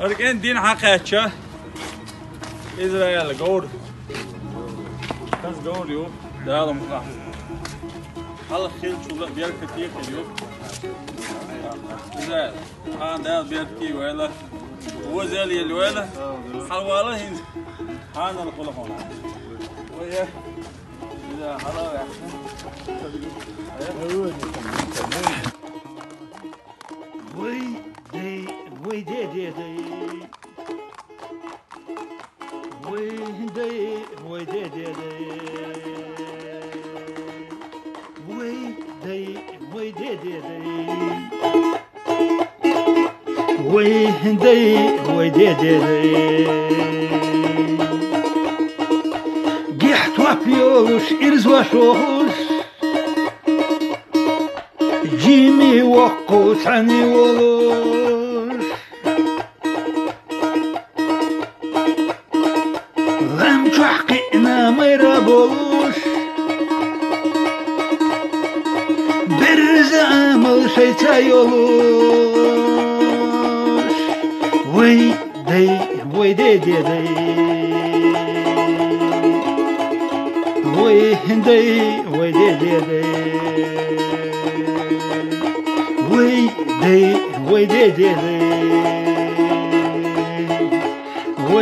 أركين دين حقيقة إسرائيل غور كاس غور يو ده هذا مطلع هلا خير شو ذا بيار كتير كتير يو إسرائيل ها ده بيار كتير ولا هو زال يلي ولا هل ولا هين ها أنا الخلاص هون ويا إذا هلا يا أخي Oy de de de. Oy de, oy de de de. Oy de, oy de de de. Oy de, oy de de de. Geht wapios, irz washos. Jimmy Wokko, Tani Wolo. غم تحقينا ما يرابوش. برز عمل شيتا يولوش وي دي وي دي دي دي. وي دي وي دي دي دي. وي دي وي دي دي.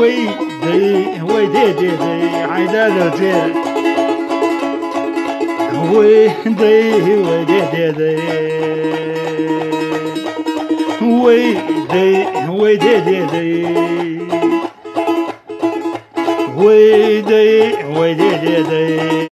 وي دي وي دي دي دي عيداد الجيل وي دي وي دي دي دي. وي دي وي دي دي دي. وي دي وي دي دي دي.